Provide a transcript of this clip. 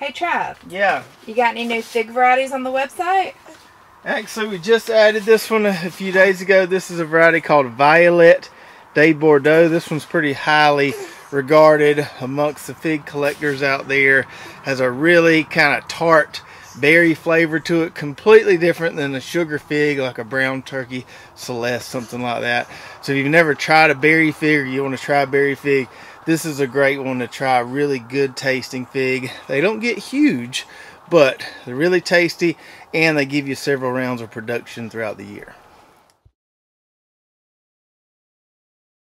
Hey Trav, Yeah. you got any new fig varieties on the website? Actually, we just added this one a few days ago. This is a variety called Violette de Bordeaux. This one's pretty highly regarded amongst the fig collectors out there. Has a really kind of tart berry flavor to it. Completely different than a sugar fig like a brown turkey celeste, something like that. So if you've never tried a berry fig or you want to try a berry fig, this is a great one to try. Really good tasting fig. They don't get huge, but they're really tasty and they give you several rounds of production throughout the year.